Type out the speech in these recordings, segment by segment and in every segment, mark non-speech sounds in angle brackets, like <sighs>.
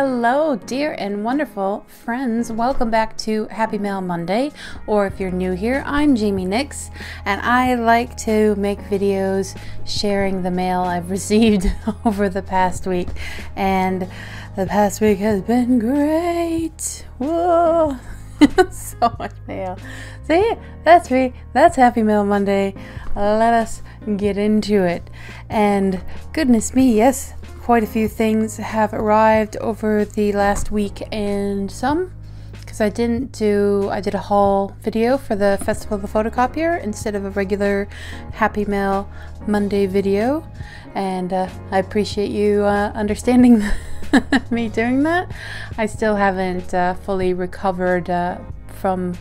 Hello, dear and wonderful friends. Welcome back to Happy Mail Monday. Or if you're new here, I'm Jaime Nyx, and I like to make videos sharing the mail I've <laughs> received over the past week. And the past week has been great. Whoa! <laughs> so much mail. See, that's me. That's Happy Mail Monday. Let us get into it. And goodness me, yes, quite a few things have arrived over the last week and some because I didn't do I did a haul video for the Festival of the Photocopier instead of a regular Happy Mail Monday video and uh, I appreciate you uh, understanding <laughs> me doing that. I still haven't uh, fully recovered uh, from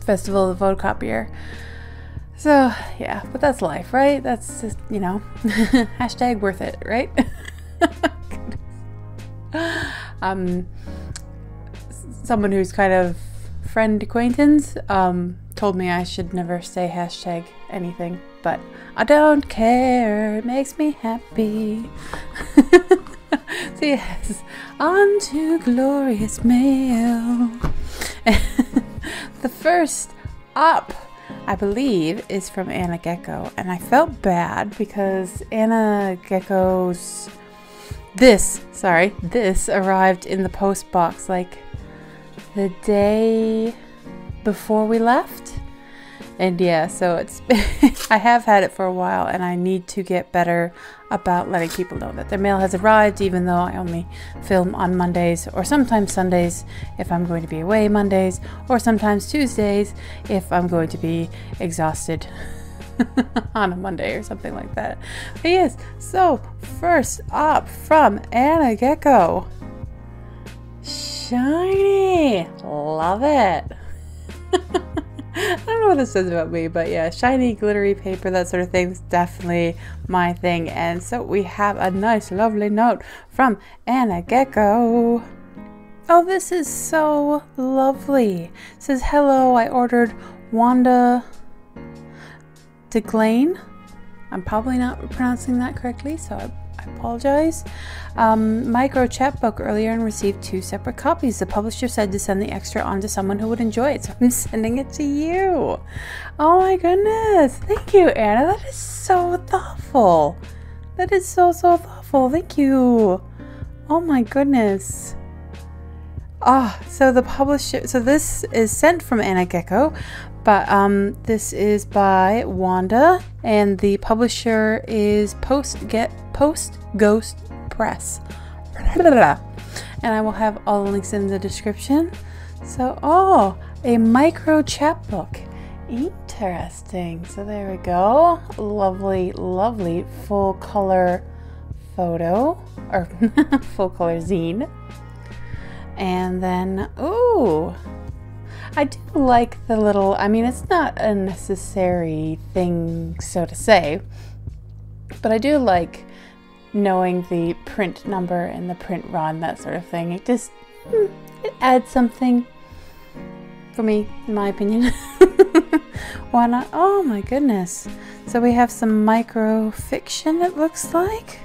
Festival of the Photocopier. So, yeah, but that's life, right? That's just, you know, <laughs> hashtag worth it, right? <laughs> um, someone who's kind of friend acquaintance um, told me I should never say hashtag anything, but I don't care. It makes me happy. <laughs> so yes, on to glorious mail. the first up I believe, is from Anna Gecko. And I felt bad because Anna Gecko's. This, sorry, this arrived in the post box like the day before we left. And yeah, so it's <laughs> I have had it for a while and I need to get better about letting people know that their mail has arrived even though I only film on Mondays or sometimes Sundays if I'm going to be away Mondays or sometimes Tuesdays if I'm going to be exhausted <laughs> on a Monday or something like that. But yes, so first up from Anna Gecko. Shiny! Love it! <laughs> I don't know what this says about me, but yeah, shiny, glittery paper, that sort of thing is definitely my thing. And so we have a nice, lovely note from Anna Gecko. Oh, this is so lovely. It says, Hello, I ordered Wanda DeGlane. I'm probably not pronouncing that correctly, so I I apologize. Um, micro chapbook earlier and received two separate copies. The publisher said to send the extra on to someone who would enjoy it, so <laughs> I'm sending it to you. Oh my goodness. Thank you, Anna. That is so thoughtful. That is so, so thoughtful. Thank you. Oh my goodness. Ah, oh, so the publisher, so this is sent from Anna Gecko, but um, this is by Wanda, and the publisher is Post Get Post Ghost Press. And I will have all the links in the description. So, oh, a micro chapbook. Interesting. So there we go. Lovely, lovely full color photo or <laughs> full color zine. And then, ooh, I do like the little, I mean, it's not a necessary thing, so to say, but I do like knowing the print number and the print run, that sort of thing. It just, hmm, it adds something for me, in my opinion. <laughs> Why not? Oh my goodness. So we have some micro fiction, it looks like.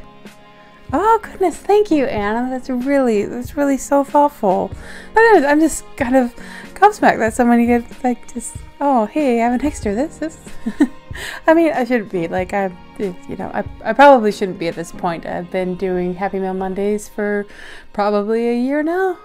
Oh goodness, thank you, Anna. That's really, that's really so thoughtful. I'm just kind of gobsmacked that somebody could like just, oh hey, I have an extra. This, this. <laughs> I mean, I shouldn't be like I, you know, I, I probably shouldn't be at this point. I've been doing Happy Mail Mondays for probably a year now.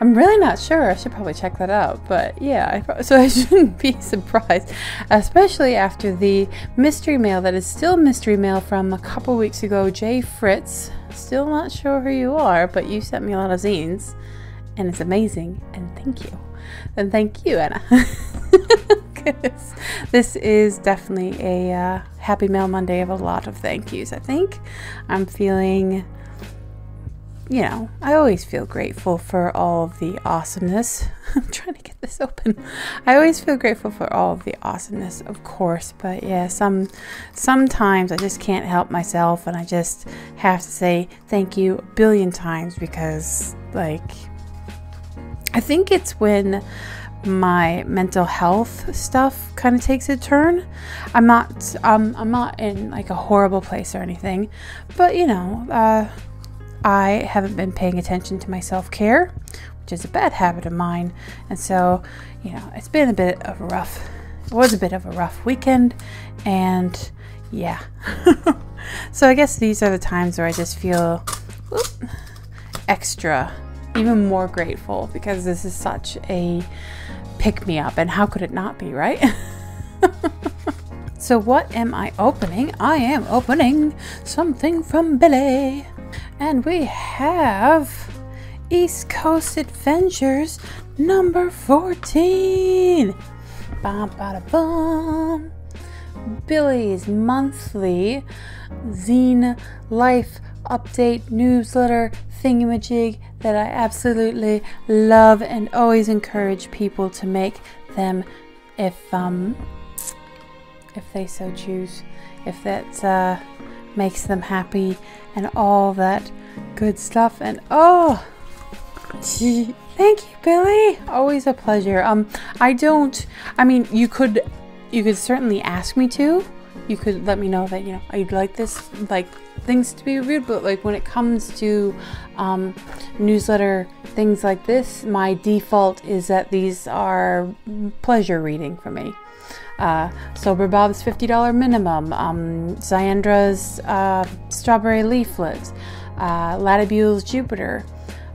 I'm really not sure. I should probably check that out. But yeah, I, <laughs> so I shouldn't be surprised, especially after the mystery mail that is still mystery mail from a couple weeks ago. Jay Fritz, still not sure who you are, but you sent me a lot of zines, and it's amazing. And thank you. And thank you, Anna. <laughs> this is definitely a uh, Happy Mail Monday of a lot of thank yous, I think. I'm feeling, you know, I always feel grateful for all of the awesomeness. <laughs> I'm trying to get this open. I always feel grateful for all of the awesomeness, of course, but yeah, some sometimes I just can't help myself and I just have to say thank you a billion times because like I think it's when my mental health stuff kind of takes a turn. I'm not um I'm not in like a horrible place or anything, but you know, uh I haven't been paying attention to my self care, which is a bad habit of mine. And so, you know, it's been a bit of a rough, it was a bit of a rough weekend. And yeah. <laughs> so I guess these are the times where I just feel whoop, extra, even more grateful because this is such a pick me up. And how could it not be, right? <laughs> so, what am I opening? I am opening something from Billy. And we have East Coast Adventures number 14. Bum, bada, bum. Billy's monthly zine life update newsletter thingamajig that I absolutely love and always encourage people to make them if um if they so choose if that uh, makes them happy and all that good stuff. And oh gee, <laughs> thank you billy. Always a pleasure. Um i don't i mean you could you could certainly ask me to. You could let me know that you know I'd like this like things to be reviewed but like when it comes to um, newsletter things like this my default is that these are pleasure reading for me uh, Sober Bob's $50 minimum, um, Xyendra's uh, Strawberry Leaflet, uh, Latibule's Jupiter,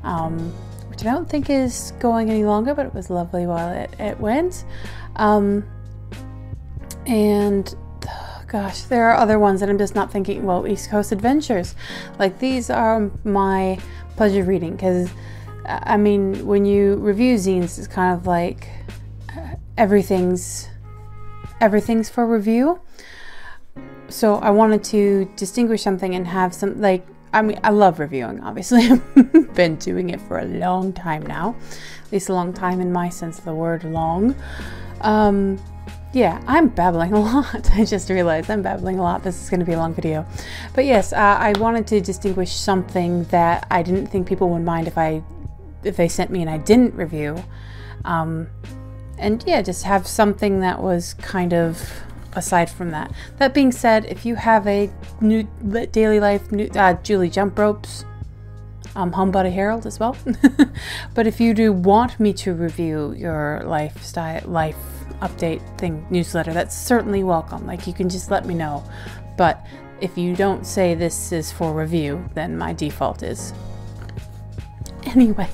um, which I don't think is going any longer, but it was lovely while it, it went. Um, and gosh, there are other ones that I'm just not thinking. Well, East Coast Adventures, like these are my pleasure reading because, I mean, when you review zines, it's kind of like uh, everything's everything's for review. So I wanted to distinguish something and have some like I mean I love reviewing. Obviously, <laughs> I've been doing it for a long time now, at least a long time in my sense of the word long. Um, yeah, I'm babbling a <laughs> lot. I just realized I'm babbling a lot. This is going to be a long video. But yes, uh, I wanted to distinguish something that I didn't think people would mind if I if they sent me and I didn't review. Um, and yeah, just have something that was kind of aside from that. That being said, if you have a new daily life, new, uh, Juli Jumprope's, um, Homebody Herald as well. <laughs> but if you do want me to review your lifestyle, life update thing newsletter, that's certainly welcome. Like you can just let me know. But if you don't say this is for review, then my default is. <laughs> Anyway,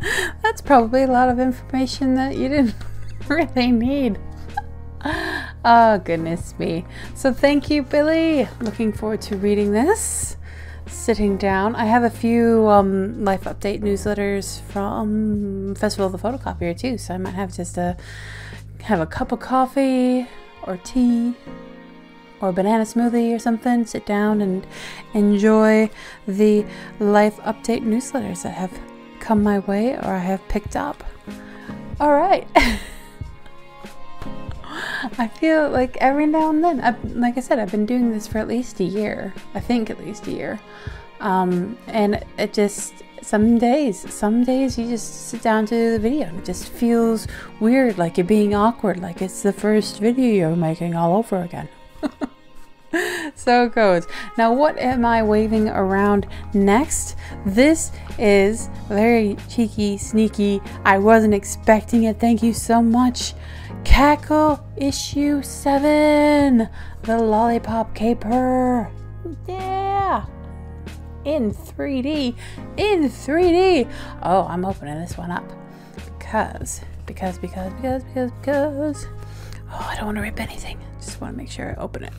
<laughs> that's probably a lot of information that you didn't <laughs> really need. oh, goodness me. So, thank you, Billy. Looking forward to reading this. Sitting down. I have a few um, life update newsletters from Festival of the Photocopier too, so I might have just a have a cup of coffee or tea or banana smoothie or something, sit down and enjoy the life update newsletters that have come my way or I have picked up. All right. <laughs> I feel like every now and then, I've, like I said, I've been doing this for at least a year. I think at least a year. Um, and it just, some days, some days you just sit down to the video and it just feels weird, like you're being awkward, like it's the first video you're making all over again. <laughs> so it goes. Now, what am I waving around next? This is very cheeky, sneaky. I wasn't expecting it. Thank you so much. Kackle issue 7 The Lollipop Caper. Yeah in 3D. In 3D! Oh, I'm opening this one up. Because, because, because, because, because, because. Oh, I don't want to rip anything. Just want to make sure I open it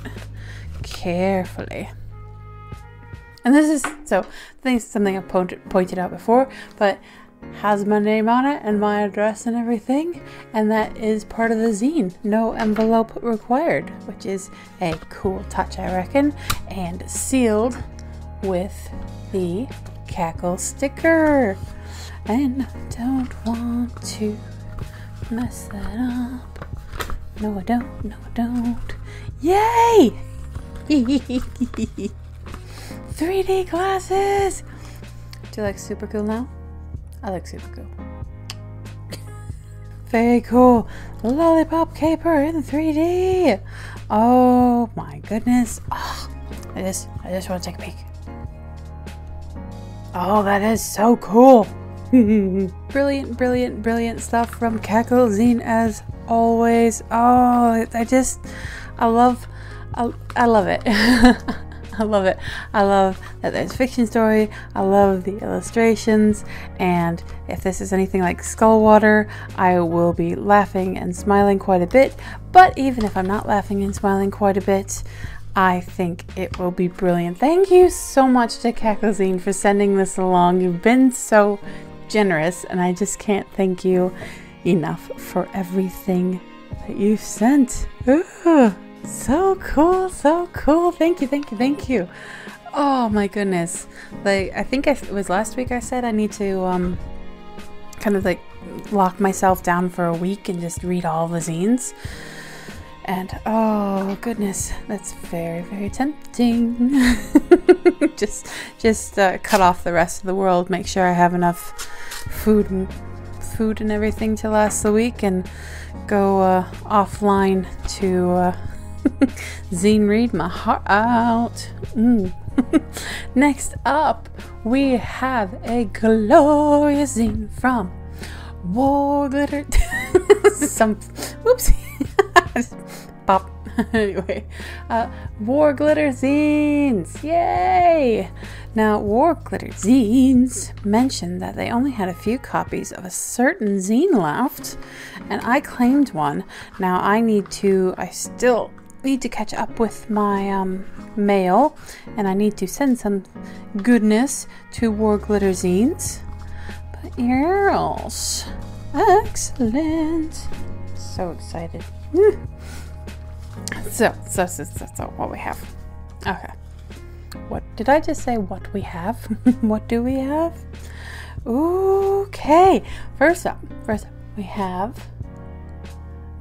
carefully. And this is, so, I think something I've pointed out before, but has my name on it and my address and everything, and that is part of the zine. No envelope required, which is a cool touch, I reckon, and sealed with the Kackle sticker. And don't want to mess that up. No, I don't. No, I don't. Yay! <laughs> 3D glasses! Do you like super cool now? I like super cool. Very cool. Lollipop caper in 3D. Oh my goodness. Oh, I just I just want to take a peek. Oh, that is so cool. <laughs> brilliant, brilliant, brilliant stuff from Kackle Zine as always. Oh, I just, I love, I, I love it. <laughs> <laughs> I love it. I love that there's a fiction story. I love the illustrations. And if this is anything like Skullwater, I will be laughing and smiling quite a bit. But even if I'm not laughing and smiling quite a bit, I think it will be brilliant. Thank you so much to Kackle Zine for sending this along. You've been so generous, and I just can't thank you enough for everything that you've sent. Ooh. So cool, so cool. Thank you, thank you, thank you. Oh my goodness. Like I think I, it was last week I said I need to um kind of like lock myself down for a week and just read all the zines. And oh goodness, that's very very tempting. <laughs> just just uh, cut off the rest of the world, make sure I have enough food and food and everything to last the week and go uh, offline to uh, <laughs> Zine read my heart out. Mm. <laughs> Next up, we have a glorious zine from War Glitter. <laughs> Some, oops, pop. anyway, uh, War Glitter zines, yay! Now, War Glitter zines mentioned that they only had a few copies of a certain zine left, and I claimed one. Now, I need to. I still need to catch up with my um, mail and I need to send some goodness to War Glitter Zines. But yes, excellent. So excited. So, so, so, so, so, what we have. Okay. What did I just say? What we have? <laughs> what do we have? Okay. First up, first up, we have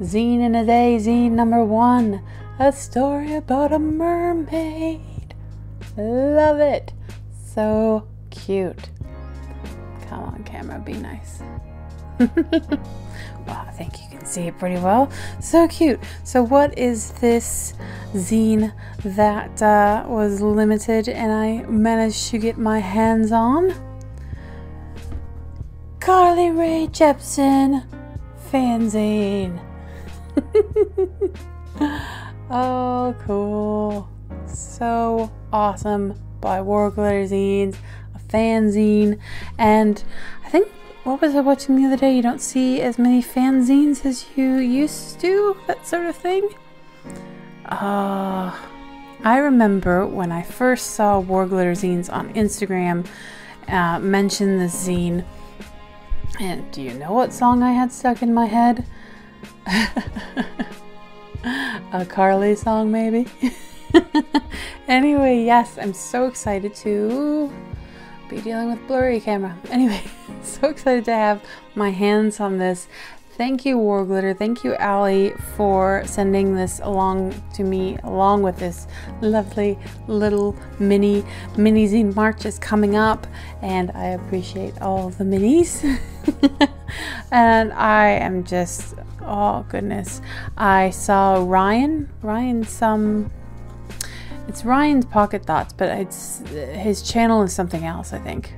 Zine in a Day, Zine number one a story about a mermaid. Love it. So cute. Come on, camera, be nice. <laughs> wow, I think you can see it pretty well. So cute. So, what is this zine that uh, was limited and I managed to get my hands on? Carly Rae Jepsen fanzine. <laughs> Oh, cool. So awesome by War Glitter Zines, a fanzine, and I think what was I watching the other day? You don't see as many fanzines as you used to, that sort of thing. Uh, I remember when I first saw War Glitter Zines on Instagram uh, mention the zine. And do you know what song I had stuck in my head? <laughs> a Carly song, maybe. <laughs> anyway, yes, I'm so excited to be dealing with blurry camera. <laughs> Anyway, <laughs> so excited to have my hands on this. Thank you, War Glitter. Thank you, Allie, for sending this along to me, along with this lovely little mini mini zine march is coming up, and I appreciate all the minis. and I am just oh goodness. I saw Ryan, Ryan some it's Ryan's Pocket Thoughts, but it's his channel is something else, I think.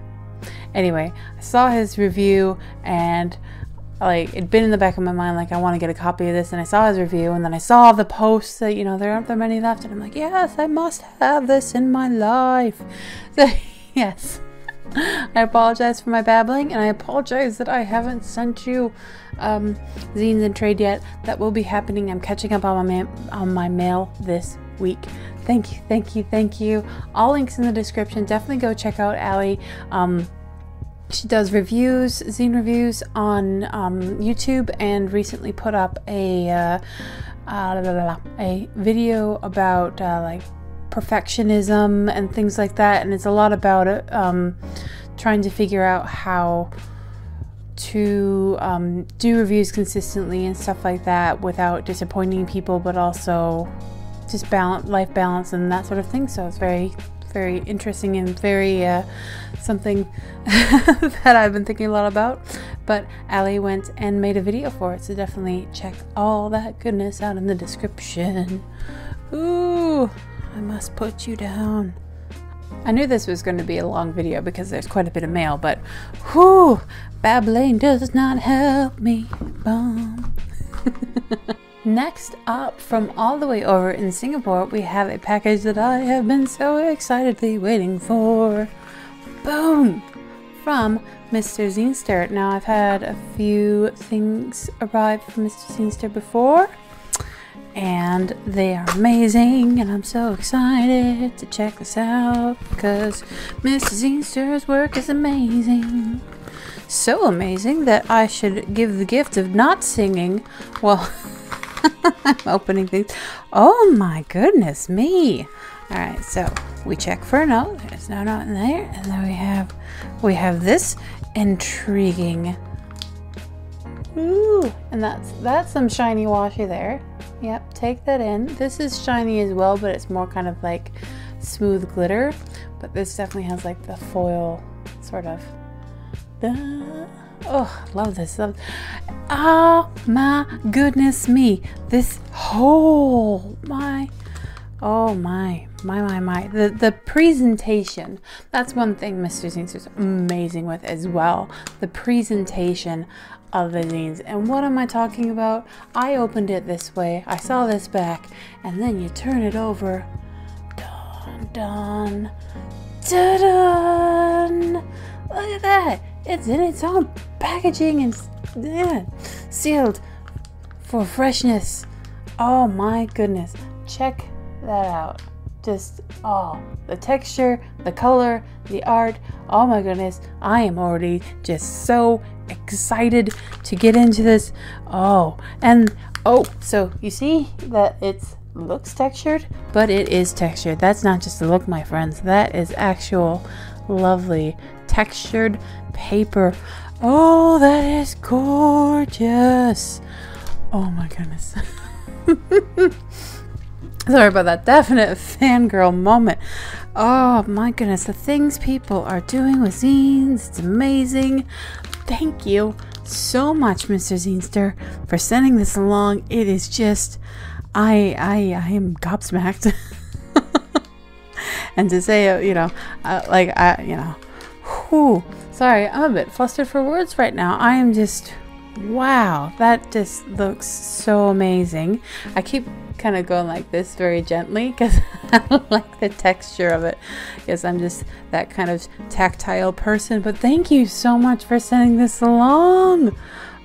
Anyway, I saw his review and like it'd been in the back of my mind like I want to get a copy of this and I saw his review and then I saw the post that you know there aren't that many left and I'm like yes I must have this in my life so <laughs> yes I apologize for my babbling, and I apologize that I haven't sent you um, zines and trade yet. That will be happening. I'm catching up on my, on my mail this week. Thank you, thank you, thank you. All links in the description. Definitely go check out Allie. Um, she does reviews, zine reviews on um, YouTube, and recently put up a uh, uh, a video about uh, like perfectionism and things like that. And it's a lot about um, trying to figure out how to um, do reviews consistently and stuff like that without disappointing people, but also just balance, life balance and that sort of thing. So it's very, very interesting and very uh, something <laughs> that I've been thinking a lot about. But Ali went and made a video for it, so definitely check all that goodness out in the description. Ooh. I must put you down. I knew this was going to be a long video because there's quite a bit of mail, but whew, babbling does not help me. Bum. <laughs> Next up, from all the way over in Singapore, we have a package that I have been so excitedly waiting for. Boom! From Mr. Zinester. Now, I've had a few things arrive from Mr. Zinester before, and they are amazing, and I'm so excited to check this out because Mr. Zinester's work is amazing. So amazing that I should give the gift of not singing Well, <laughs> I'm opening things. Oh my goodness me! All right, so we check for a note. There's no note in there, and then we have we have this intriguing. Ooh, and that's that's some shiny washi there. Yep, take that in. This is shiny as well, but it's more kind of like smooth glitter. But this definitely has like the foil sort of. Oh, love this. Love. Oh my goodness me. This whole my oh my my my my. The the presentation. That's one thing mr is amazing with as well. The presentation of the zines. And what am i talking about? I opened it this way. I saw this back. And then you turn it over. Dun dun. Dun, dun. look at that. It's in its own packaging and yeah, sealed for freshness. Oh my goodness. Check that out. Just, oh, the texture, the color, the art. Oh my goodness. I am already just so excited to get into this. Oh, and oh, so you see that it's looks textured, but it is textured. That's not just a look, my friends. That is actual lovely textured paper. Oh, that is gorgeous. Oh my goodness. <laughs> Sorry about that definite fangirl moment. Oh my goodness, the things people are doing with zines, it's amazing. Thank you so much, Mr. Zinester, for sending this along. It is just, I, I, I am gobsmacked. <laughs> and to say, uh, you know, uh, like I, you know, whew, sorry, I'm a bit flustered for words right now. I am just, wow, that just looks so amazing. I keep kind of going like this very gently because <laughs> I like the texture of it. Because I'm just that kind of tactile person. But thank you so much for sending this along.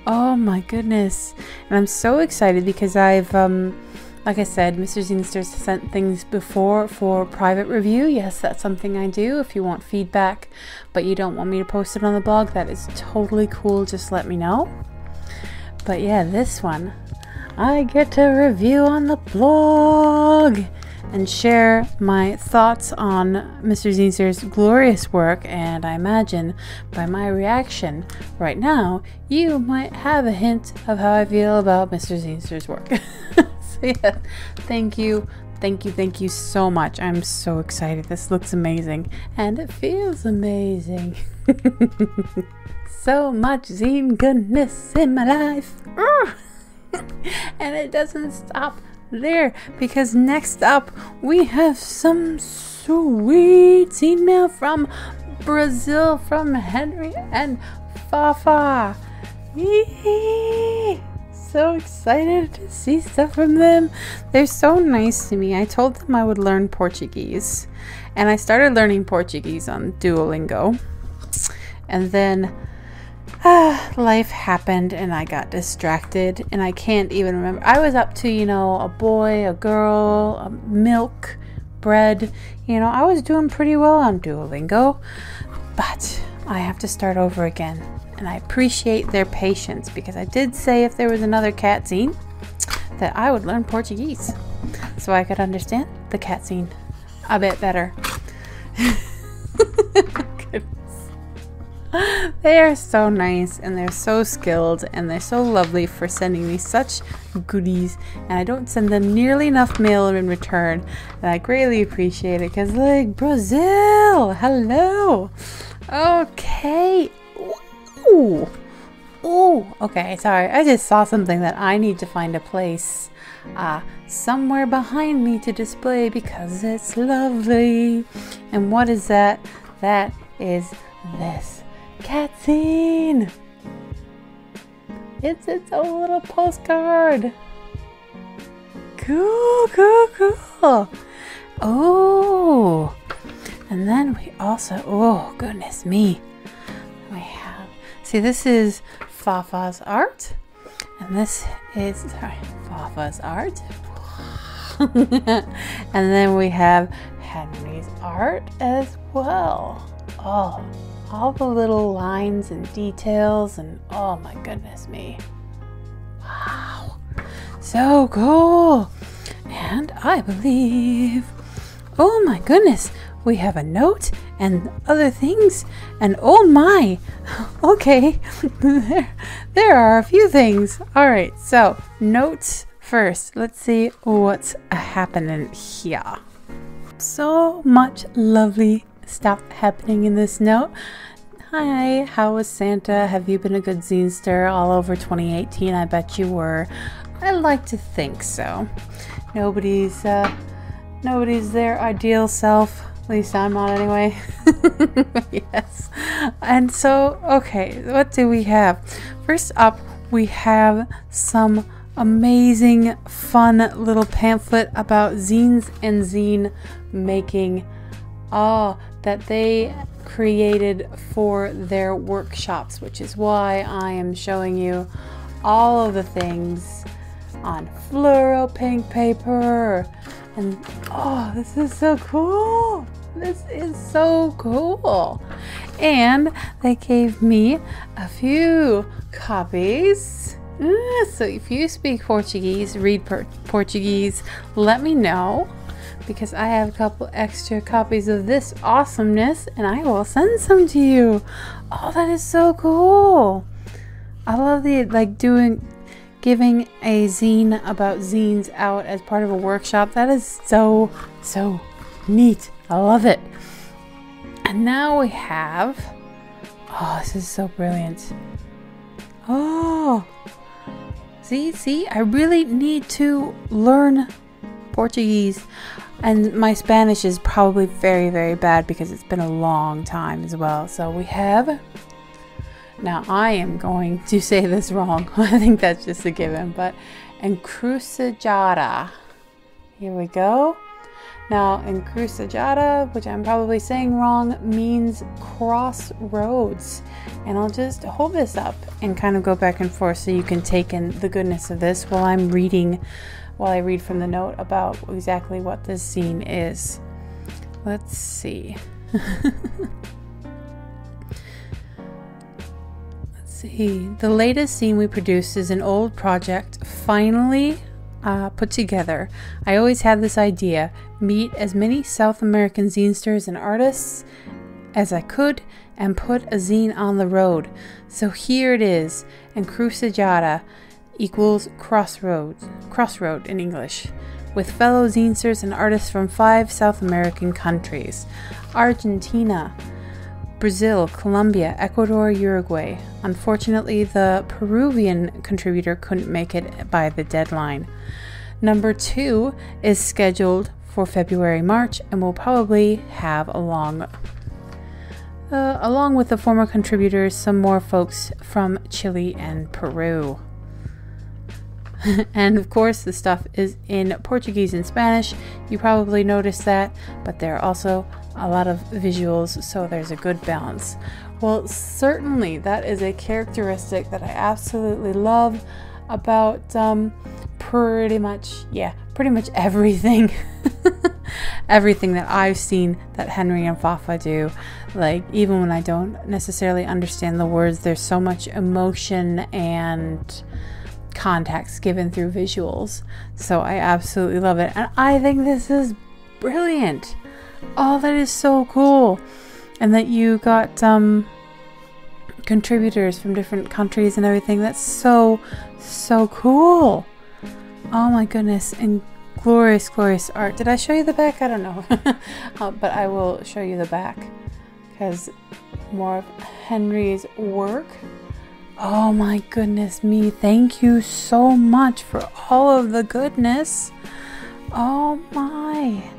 Oh my goodness. And I'm so excited because I've, um, like I said, Mr. Zinester's sent things before for private review. Yes, that's something I do. If you want feedback, but you don't want me to post it on the blog, that is totally cool. Just let me know. But yeah, this one, I get to review on the blog and share my thoughts on Mr. Zinester's glorious work. And I imagine by my reaction right now, you might have a hint of how I feel about Mr. Zinester's work. <laughs> yeah, thank you. Thank you, thank you so much. I'm so excited. This looks amazing and it feels amazing. <laughs> so much zine goodness in my life. <laughs> and it doesn't stop there because next up we have some sweet email from Brazil from Henry and Fafa so excited to see stuff from them. They're so nice to me. I told them I would learn Portuguese, and I started learning Portuguese on Duolingo. And then <sighs> life happened, and I got distracted, and I can't even remember. I was up to, you know, a boy, a girl, a milk, bread. You know, I was doing pretty well on Duolingo, but I have to start over again and I appreciate their patience because I did say if there was another cat zine that I would learn Portuguese so I could understand the cat zine a bit better. <laughs> <laughs> they are so nice and they're so skilled and they're so lovely for sending me such goodies and I don't send them nearly enough mail in return and I greatly appreciate it because like Brazil hello okay Ooh. Oh, okay, sorry. I just saw something that I need to find a place uh, somewhere behind me to display because it's lovely. And what is that? That is this cat zine. It's its own little postcard. Cool, cool, cool. Oh, and then we also, oh, goodness me. We have, see, this is Fafa's art. And this is, sorry, Fafa's art. <laughs> and then we have Henry's art as well. Oh, all the little lines and details, and oh my goodness me. Wow, so cool. And I believe, oh my goodness, we have a note and other things. And oh my, <laughs> okay, <laughs> there, there are a few things. All right, so notes first. Let's see what's happening here. So much lovely stuff happening in this note. Hi, how was Santa? Have you been a good zinester all over 2018? I bet you were. I like to think so. Nobody's uh, nobody's their ideal self. At least I'm not anyway. <laughs> yes. And so, okay, what do we have? First up, we have some amazing, fun little pamphlet about zines and zine making. Oh, that they created for their workshops, which is why I am showing you all of the things on fluoro pink paper. And oh, this is so cool! This is so cool. And they gave me a few copies. Uh, so if you speak Portuguese, read Portuguese, let me know because I have a couple extra copies of this awesomeness and I will send some to you. Oh, that is so cool. I love the like doing giving a zine about zines out as part of a workshop. That is so so neat. I love it. And now we have Oh, this is so brilliant. Oh. See, see, I really need to learn Portuguese. And my Spanish is probably very, very bad because it's been a long time as well. So we have. Now I am going to say this wrong. <laughs> I think that's just a given, but encrucijada. Here we go. Now, encrucijada, which I'm probably saying wrong, means crossroads. And I'll just hold this up and kind of go back and forth so you can take in the goodness of this while I'm reading while I read from the note about exactly what this zine is. Let's see. <laughs> Let's see. The latest zine we produced is an old project finally uh, put together. I always had this idea meet as many South American zinesters and artists as I could and put a zine on the road. So here it is, Encrucijada equals crossroads, crossroad in English, with fellow zinesters and artists from five South American countries Argentina, Brazil, Colombia, Ecuador, Uruguay. Unfortunately, the Peruvian contributor couldn't make it by the deadline. Number two is scheduled for February March and will probably have along uh, along with the former contributors some more folks from Chile and Peru. <laughs> and of course, the stuff is in Portuguese and Spanish. You probably noticed that, but there are also a lot of visuals, so there's a good balance. Well, certainly that is a characteristic that I absolutely love about um, pretty much, yeah, pretty much <laughs> everything. <laughs> everything that I've seen that Henry and Fafa do. Like, even when I don't necessarily understand the words, there's so much emotion and context given through visuals. So I absolutely love it. And I think this is brilliant. Oh, that is so cool. And that you got um, contributors from different countries and everything. That's so, so cool. Oh my goodness. And glorious, glorious art. Did I show you the back? I don't know. <laughs> uh, but I will show you the back because more of Henry's work. Oh my goodness me. Thank you so much for all of the goodness. Oh my.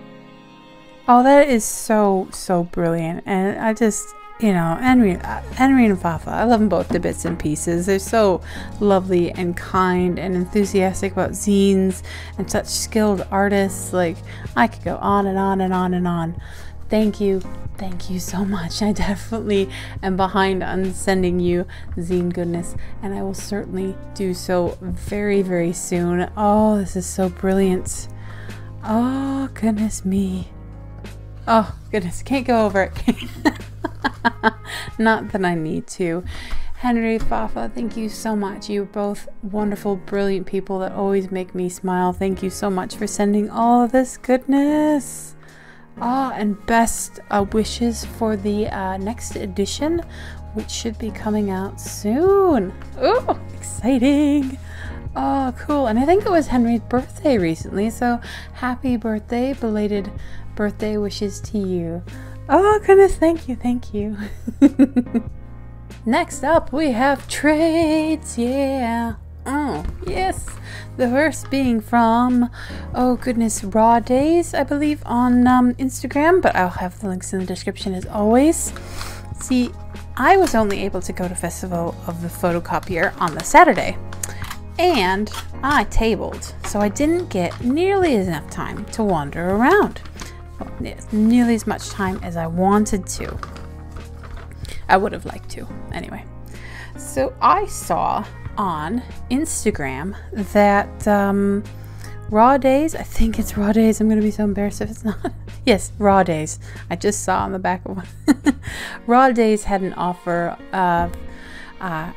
Oh, that is so, so brilliant. And I just, you know, Henry, Henry and Fafa, I love them both to bits and pieces. They're so lovely and kind and enthusiastic about zines and such skilled artists. Like, I could go on and on and on and on. Thank you, thank you so much. I definitely am behind on sending you zine goodness, and I will certainly do so very, very soon. Oh, this is so brilliant. Oh, goodness me. Oh, goodness, can't go over it. <laughs> Not that I need to. Henry, Fafa, thank you so much. You're both wonderful, brilliant people that always make me smile. Thank you so much for sending all this goodness. Ah, and best uh, wishes for the uh, next edition, which should be coming out soon. Oh, exciting! Oh, cool. And I think it was Henry's birthday recently, so happy birthday, belated birthday wishes to you. Oh, goodness, thank you, thank you. <laughs> Next up, we have trades, yeah. Oh, yes. The first being from, oh goodness, Raw Days, I believe, on um, Instagram, but I'll have the links in the description as always. See, I was only able to go to Festival of the Photocopier on the Saturday, and I tabled, so I didn't get nearly enough time to wander around nearly as much time as I wanted to. I would have liked to, anyway. So I saw on Instagram that um, Raw Days, I think it's Raw Days, I'm going to be so embarrassed if it's not. <laughs> yes, Raw Days. I just saw on the back of one. <laughs> Raw Days had an offer of. Uh,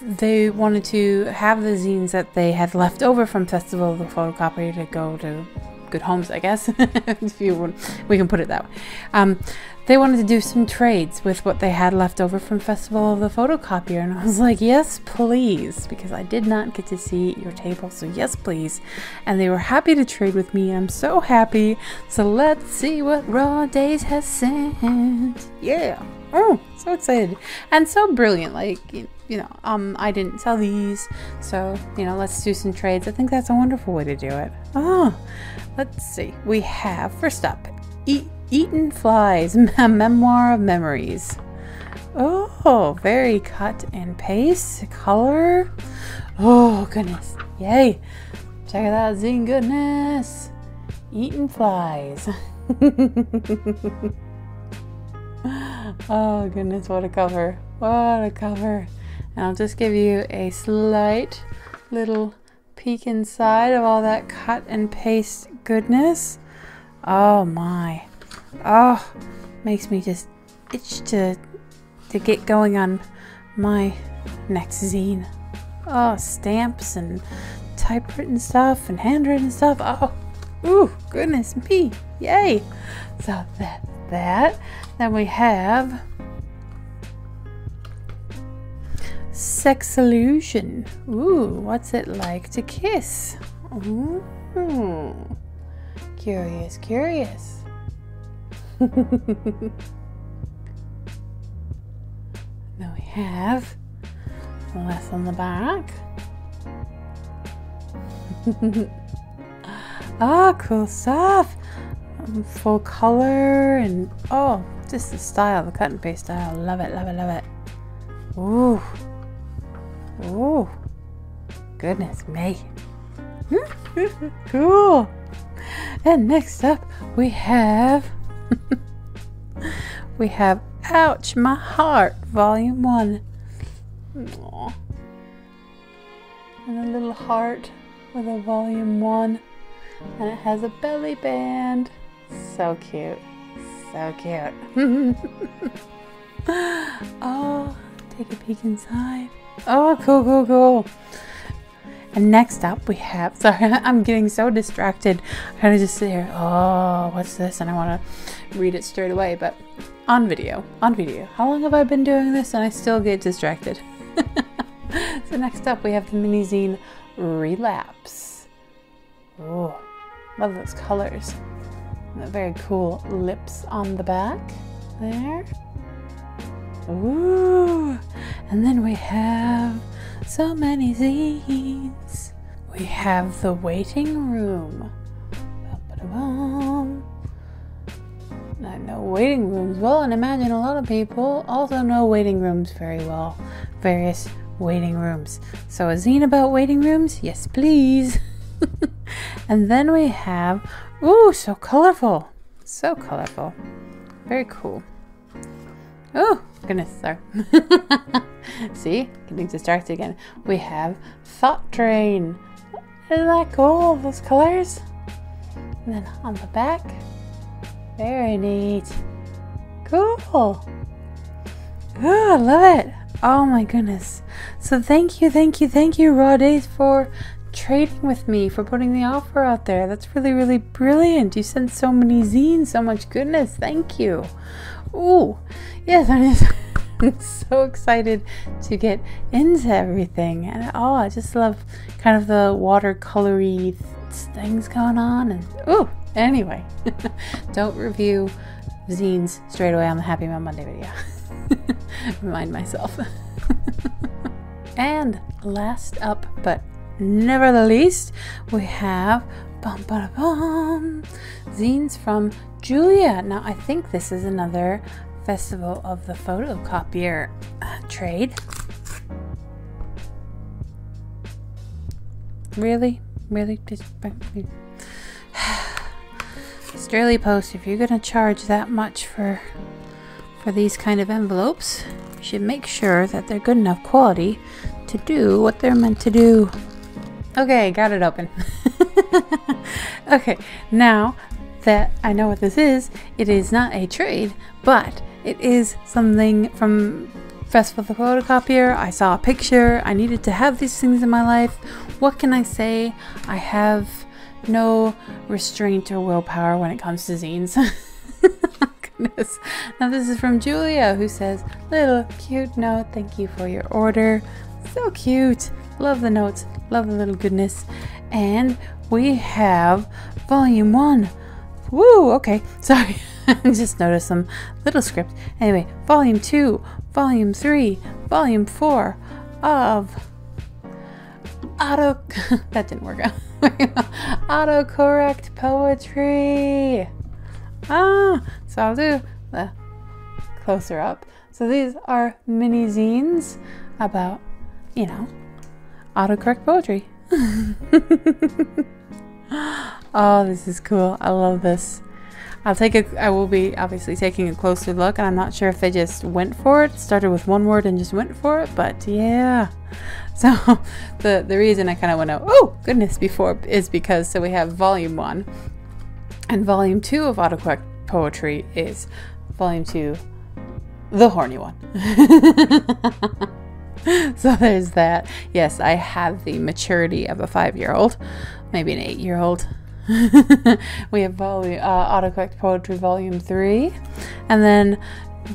they wanted to have the zines that they had left over from Festival of the Photocopier to go to good homes, I guess, <laughs> if you want, we can put it that way. Um, they wanted to do some trades with what they had left over from Festival of the Photocopier, and I was like, yes, please, because I did not get to see your table, so yes, please. And they were happy to trade with me, I'm so happy. So let's see what Raw Days has sent. Yeah. Oh, so excited. And so brilliant. Like, you know, um, I didn't sell these, so, you know, let's do some trades. I think that's a wonderful way to do it. Oh, let's see. We have, first up, e- Eaten Flies, <laughs> a Memoir of Memories. Oh, very cut and paste color. Oh, goodness. Yay. Check it out, Zine goodness. Eaten Flies. <laughs> oh, goodness, what a cover. What a cover. And I'll just give you a slight little peek inside of all that cut and paste goodness. Oh my. Oh, makes me just itch to to get going on my next zine. Oh, stamps and typewritten stuff and handwritten stuff. Oh, ooh, goodness me. Yay. So that that. Then we have Sex illusion. Ooh, what's it like to kiss? Ooh. Curious, curious. <laughs> now we have less on the back. <laughs> ah, cool stuff. Um, full color and oh, just the style, the cut and paste style. Love it, love it, love it. Ooh. ooh, goodness me. <laughs> cool. And next up, we have. <laughs> we have Ouch My Heart, Volume 1. Aww. And a little heart with a Volume 1. And it has a belly band. So cute. So cute. <laughs> oh, take a peek inside. Oh, cool, cool, cool. And next up we have, <laughs> sorry, I'm getting so distracted. I kind of just sit here, oh, what's this? And I want to read it straight away, but on video, on video. How long have I been doing this and I still get distracted? <laughs> so next up we have the mini zine Relapse. Oh, love those colors. The very cool lips on the back there. Ooh. And then we have so many zines. We have the waiting room. I know waiting rooms well, and imagine a lot of people also know waiting rooms very well. Various waiting rooms. So, a zine about waiting rooms? Yes, please. <laughs> and then we have, ooh, so colorful. So colorful. Very cool. Oh, goodness, sorry. <laughs> <laughs> See, getting distracted again. We have Thought Train. Isn't that cool? Those colors. And then on the back, very neat. Cool. Oh, I love it. Oh my goodness. So thank you, thank you, thank you, Rawdays, for trading with me, for putting the offer out there. That's really, really brilliant. You sent so many zines, so much goodness. Thank you. Ooh, yes, <laughs> So excited to get into everything. And oh, I just love kind of the watercolory things going on. And ooh, anyway, <laughs> don't review zines straight away on the Happy Mail Monday video. <laughs> Remind myself. and last up, but never the least, we have bum, bum, bum, zines from Julia. Now, I think this is another Festival of the Photocopier uh, trade. Really? Really? Australia <sighs> Post, if you're gonna charge that much for for these kind of envelopes, you should make sure that they're good enough quality to do what they're meant to do. Okay, got it open. <laughs> okay, now that I know what this is, it is not a trade, but it is something from Festival the Photocopier. I saw a picture. I needed to have these things in my life. What can I say? I have no restraint or willpower when it comes to zines. <laughs> Goodness. Now, this is from Julia who says, Little cute note, thank you for your order. So cute. Love the notes, love the little goodness. And we have volume one. Woo, okay, <laughs> sorry. I just noticed some little script. Anyway, volume two, volume three, volume four of auto. <laughs> that didn't work out. <laughs> Autocorrect poetry. Ah, so I'll do the closer up. So these are mini zines about, you know, autocorrect poetry. Oh, this is cool. I love this. I'll take a, I will be obviously taking a closer look, and I'm not sure if they just went for it, started with one word and just went for it, but yeah. <laughs> So the the reason I kind of went out, oh goodness, before is because so we have volume one, and volume two of autocorrect poetry is volume two, the horny one. <laughs> so there's that. Yes, I have the maturity of a five year old, maybe an eight year old. <laughs> we have volume, uh, autocorrect poetry volume three, and then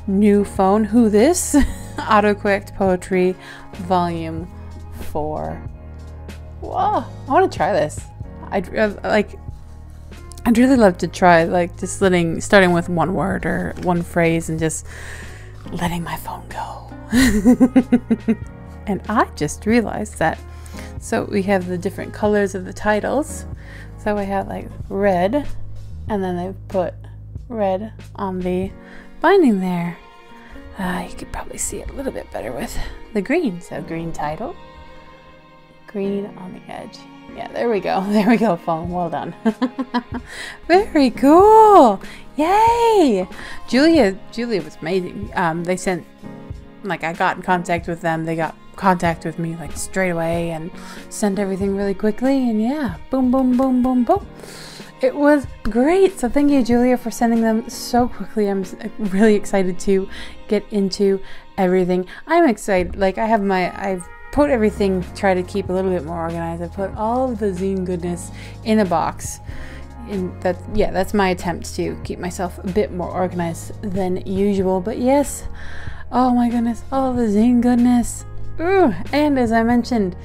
new phone. Who this? <laughs> autocorrect poetry volume four. Whoa! I want to try this. I'd uh, like. I'd really love to try like just letting starting with one word or one phrase and just letting my phone go. <laughs> and I just realized that. So we have the different colors of the titles. So we have like red, and then they put red on the binding there. Uh, you could probably see it a little bit better with the green. So green title, green on the edge. Yeah, there we go. <laughs> There we go, phone. Well done. <laughs> Very cool. Yay! Julia, Julia was amazing. Um, they sent, like, I got in contact with them. They got contact with me like straight away and sent everything really quickly. And yeah, boom, boom, boom, boom, boom. It was great. So thank you, Julia, for sending them so quickly. I'm uh, really excited to get into everything. I'm excited. Like I have my, I've put everything, try to keep a little bit more organized. I put all of the zine goodness in a box. And that, yeah, that's my attempt to keep myself a bit more organized than usual. But yes, oh my goodness, all the zine goodness. Ooh, and as I mentioned,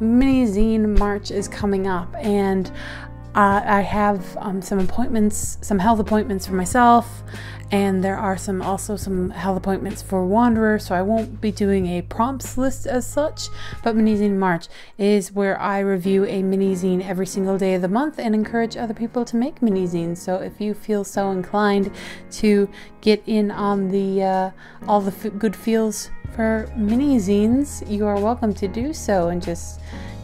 mini zine March is coming up, and uh, I have um, some appointments, some health appointments for myself, and there are some also some health appointments for Wanderer. So I won't be doing a prompts list as such, but Mini Zine March is where I review a mini zine every single day of the month and encourage other people to make mini zines. So if you feel so inclined to get in on the uh, all the good feels for mini zines, you are welcome to do so and just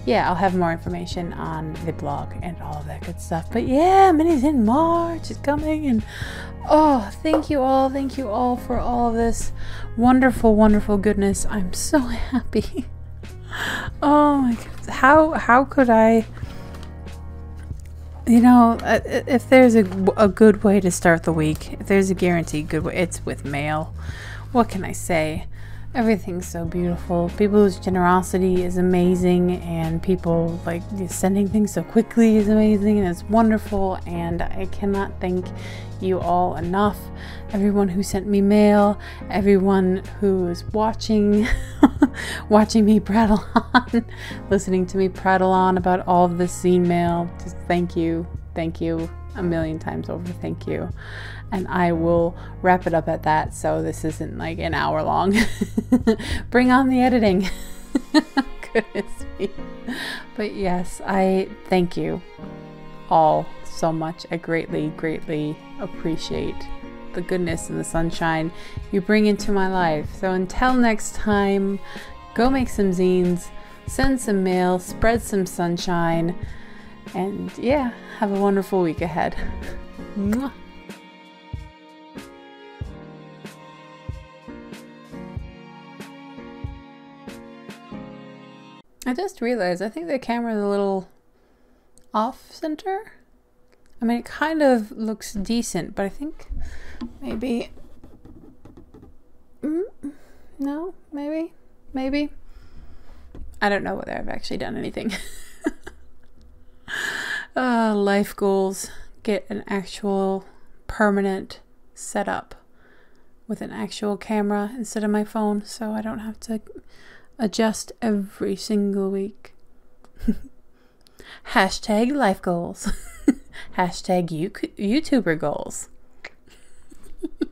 yeah, I'll have more information on the blog and all of that good stuff. But yeah, Mini Zine March. It's coming. And oh, thank you all. Thank you all for all of this wonderful, wonderful goodness. I'm so <laughs> happy. oh my God. How, how could I? You know, uh, if there's a, a good way to start the week, if there's a guaranteed good way, it's with mail. What can I say? Everything's so beautiful. People's generosity is amazing, and people like sending things so quickly is amazing, and it's wonderful. And I cannot thank you all enough. Everyone who sent me mail, everyone who is watching, <laughs> watching me prattle on, <laughs> listening to me prattle on about all of this email. Just thank you, thank you a million times over. Thank you and I will wrap it up at that so this isn't like an hour long. <laughs> Bring on the editing. <laughs> Goodness me. But yes, I thank you all so much. I greatly, greatly appreciate the goodness and the sunshine you bring into my life. So until next time, go make some zines, send some mail, spread some sunshine, and yeah, have a wonderful week ahead. <laughs> Mwah. I just realized I think the camera is a little off center. I mean, it kind of looks decent, but I think maybe. Mm, no, maybe, maybe. I don't know whether I've actually done anything. <laughs> uh, life goals get an actual permanent setup with an actual camera instead of my phone, so I don't have to adjust every single week. <laughs> Hashtag life goals. <laughs> Hashtag you YouTuber goals. <laughs>